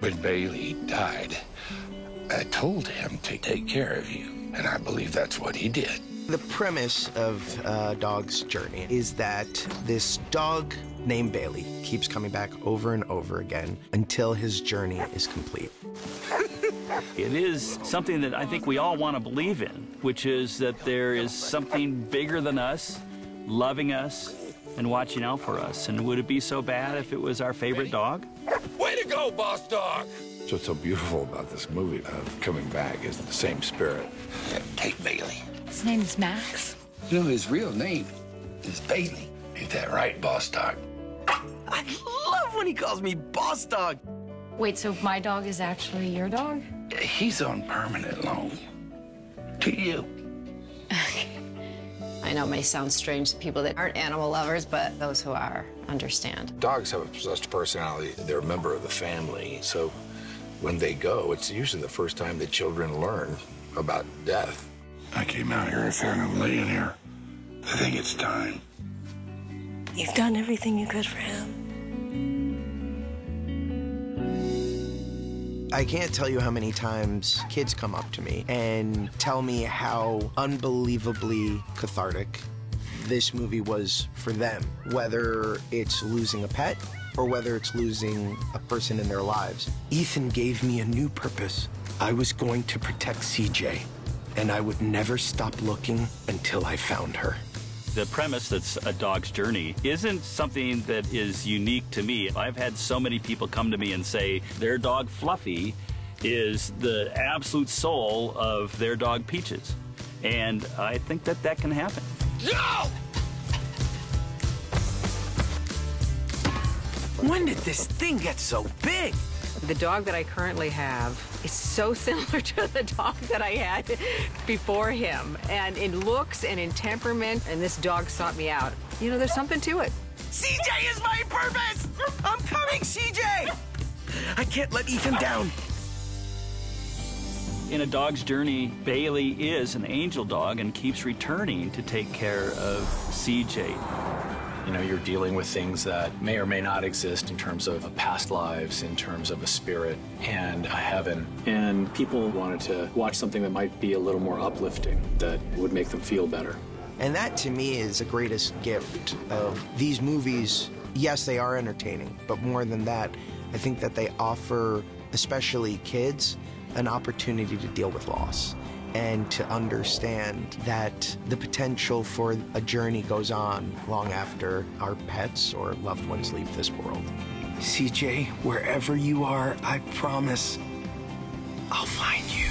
When Bailey died, I told him to take care of you, and I believe that's what he did. The premise of uh, Dog's journey is that this dog named Bailey keeps coming back over and over again until his journey is complete. It is something that I think we all want to believe in, which is that there is something bigger than us, loving us, and watching out for us. And would it be so bad if it was our favorite dog? Way to go, boss dog! So what's so beautiful about this movie of coming back is the same spirit. Take Bailey. His name is Max. You know, his real name is Bailey. Ain't that right, boss dog? I love when he calls me boss dog. Wait, so my dog is actually your dog? He's on permanent loan. To you. I know it may sound strange to people that aren't animal lovers, but those who are understand. Dogs have such personality. They're a member of the family. So when they go, it's usually the first time that children learn about death. I came out here and found him laying here. I think it's time. You've done everything you could for him. I can't tell you how many times kids come up to me and tell me how unbelievably cathartic this movie was for them, whether it's losing a pet or whether it's losing a person in their lives. Ethan gave me a new purpose. I was going to protect CJ, and I would never stop looking until I found her. The premise that's a dog's journey isn't something that is unique to me. I've had so many people come to me and say their dog Fluffy is the absolute soul of their dog Peaches. And I think that that can happen. No! When did this thing get so big? The dog that I currently have is so similar to the dog that I had before him, and in looks and in temperament, and this dog sought me out. You know, there's something to it. CJ is my purpose! I'm coming, CJ! I can't let Ethan down. In a dog's journey, Bailey is an angel dog and keeps returning to take care of CJ. You know, you're dealing with things that may or may not exist in terms of past lives, in terms of a spirit and a heaven. And people wanted to watch something that might be a little more uplifting, that would make them feel better. And that to me is the greatest gift of these movies. Yes, they are entertaining, but more than that, I think that they offer, especially kids, an opportunity to deal with loss and to understand that the potential for a journey goes on long after our pets or loved ones leave this world. CJ, wherever you are, I promise I'll find you.